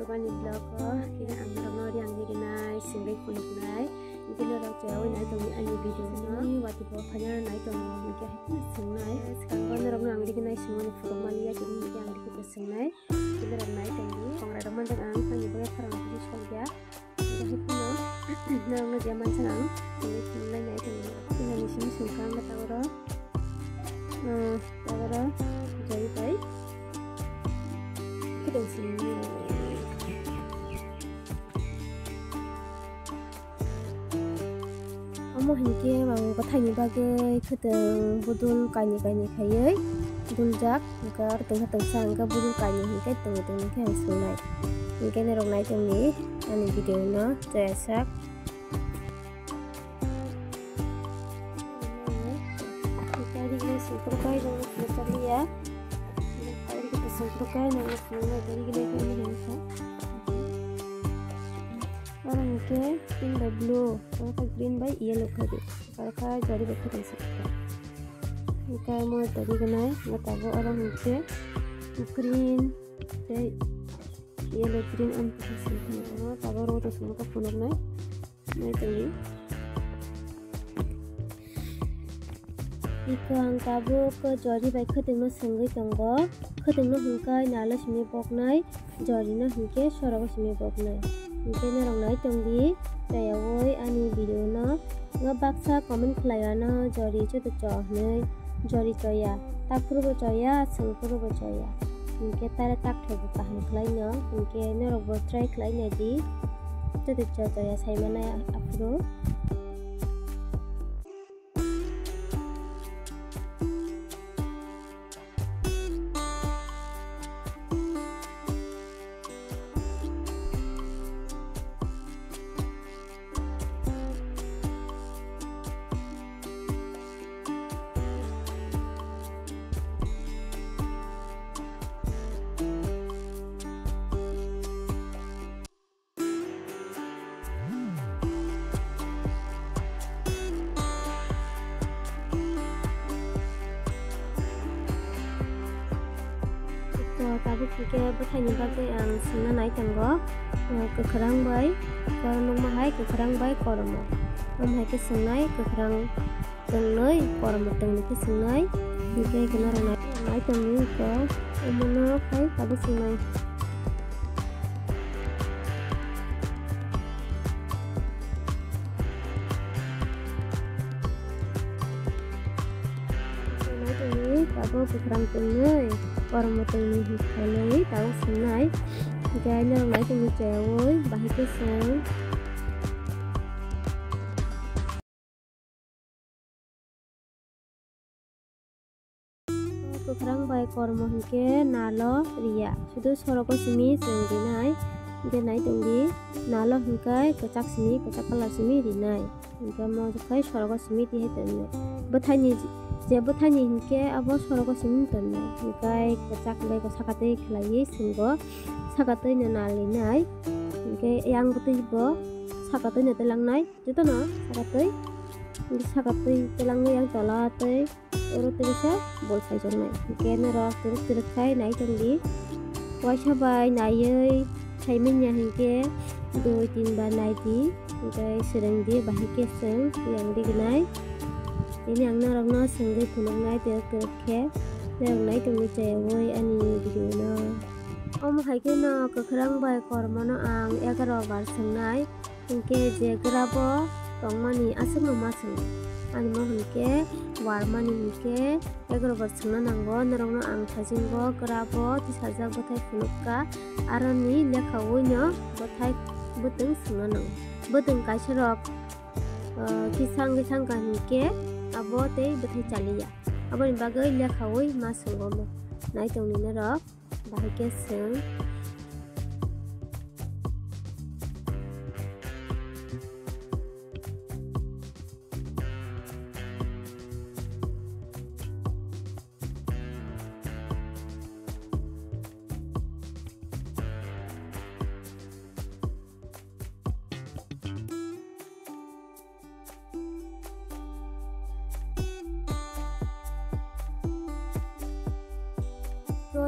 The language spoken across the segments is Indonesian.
soban ni blog ko kita ang rangor yang ni ginai singbe kunuk nai ikina rak jawi nai tong ni ani video no ni naik bo phanya nai naik. ni kya hepin sing nai kan kon ram nang ni ginai sing ni naik. man ya jing ni yang ni ko sing nai kina ram nai tong ni kong no nang ni jaman sanang ni sing nai nai tong ni kina ni sing sing kan ta ro ta ro jawi 머 hinke mang ko thani bagai khadang budul kani kani khayai duljak ga teng teng sang ga budul kani hinke teng teng ke sunai hinke ne rong nai teng ni ani video no jaya sak kita kaya dengan super ya. Sentro kaya na nafuna dari gila ko ni hinsa. Orang और उनके तीन डब्लू थोड़ा green by yellow खरी बड़का जारी बैठे कर सकता उनका मोर तरी गनाए बताबो और उनके ग्रीन से येलो ग्रीन अन पसंद सकते हैं तब और वो तो सुनो का फूल गनाए मैं तो ये इक हंकाबो क जरी बाई खतेमा संगे तंग खतेमा हंका नाला सिमे बकनाय जरी ना हंके सरग सिमे बकनाय बेनरङ नै तोंदी जायावै अनि भिडियो न बाक्सा कमेन्ट खालायानो जरि जुदु चहनै जरि चया ताकफोरबो चया सोंफोरबो चया इनके तारे ताकथबो काहान मेरो ट्राई नरबो ट्राइ खालायनायदि जुदु चया bufike buthaini bagui ang sina naitango kwkhwrang bai kor nukma hai kwkhwrang bai kormo amhai ke singnai kwkhwrang twngnui kormo twngnui ke singnai hingkhe gwnaro naitangni ko omono khai tabu singnai Thank you. tapos ikram tunai orang motor ni hikai tapos senai hikai ni orang lagi mencewoi bahasa kesel সুতরাং বাই কর্মহীকে নাল রিয়া শুধু সরক সিমি চঙ্গি নাই দেনাই তঙ্গি নাল হিংকাই কেচাক সিমি কেচাক কালা সিমি রিনাই जेबो थानि हिंके abo soroko simin tonne hikai kecak bai ko sakatei khlai singo sakatei na nali nai hikai yang butui bo sakatei na telang nai jito no sakatei hikai sakatei telang yang tola tei oro terisa bol sai jong nai hikai na ro terus terus kai nai tongdi waisa bai nai saimin nya hikai doi tin ba nai di hikai sereng di bahike seng yang di nai ini angna rangna sangge kunangnai perak perak khe le angnai tungni chayawoi ani video na om haike na kakrang bai kormono ang ekaro bar sangnai hingke je grabo tongmani asama masang ani mo hingke warmani hingke ekaro bar sangna nango narangno ang thajingo grabo tisajak bothai punukka aroni lekhawoi no bothai butung sangna nang butung kaisarok kisang kisang kahike abo te bethai chaliya abo ni bagai lekhawi ma songoma naitongni ne ro bahike seng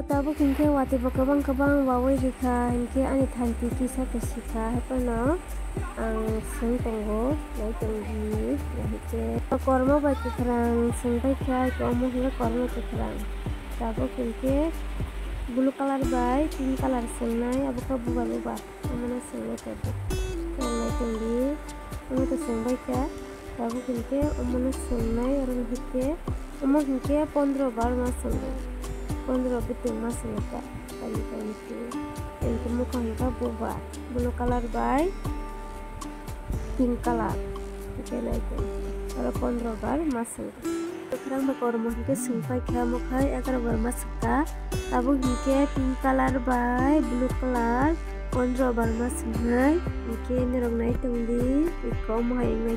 tabuk hingke wati ba kabang kabang wawai rika hingke ani thanti kisa kesika hepono ang sing tongo nai tonggi nahike kormo ba kikrang sing bai kha ko mo hingke kormo kikrang hingke blue color bai pink color sengnai abuka buba buba. Amana sengnai tabuk nai tonggi amo to sengbai kha tabuk hingke amana sengnai aron hingke amo hingke 15 bar ka kali kali itu yang temukan ka boba blue color by pink color oke na itu. Kalau pondro bar masuk sekarang bakal rumah ke sumpai kamu kai agar bermasuk ka tabu hingke pink color by blue color bar masuk nai hingke nerong nai tungdi iko mau yang nai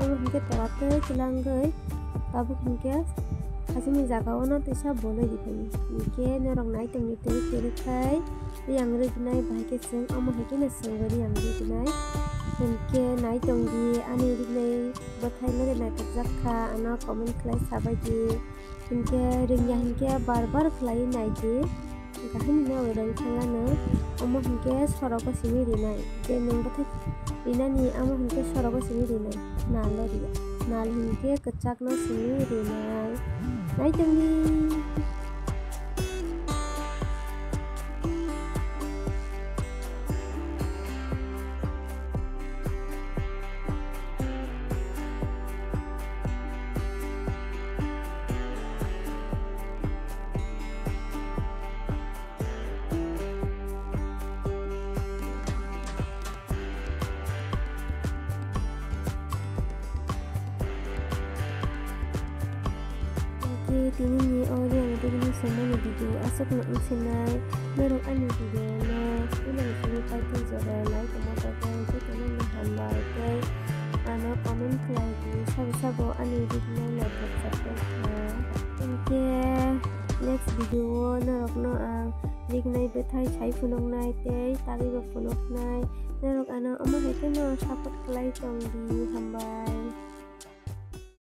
तो हमसे पढ़ाते हुए चलाएंगे तब उनके আসমি জাগাও না তো সব বলে দিবেন। কে নরং নাই তুমি তুমি কেড়ে খাই, এই আঙুরে নাই ভাইকে সেন আমার হেঁটে না সঙ্গরি আঙুরে নাই কে নাই তঙ্গি আনি রিগনাই বথাই লাগে না তো জাখা আনা কমেন্ট খাই সাবাই দি। হিনকে রিঙ্গা হিনকে বারবার খাই নাই দি। গাহানি না ওই রং খাঙানো যে নং soroko simi rinai nalo dia nal hinke kecak no simi tini ni ori ang tini ni sama ni video asok na insinay merong ani video na ina ni sini kay tin zore like mo ta kay so tini ni hambay kay ano comment like ni sabo sabo ani video na subscribe na inke next video na rok no ang rignai betai chai phunok nai te tari ba phunok nai rok ano amo hete no support like tong di hambay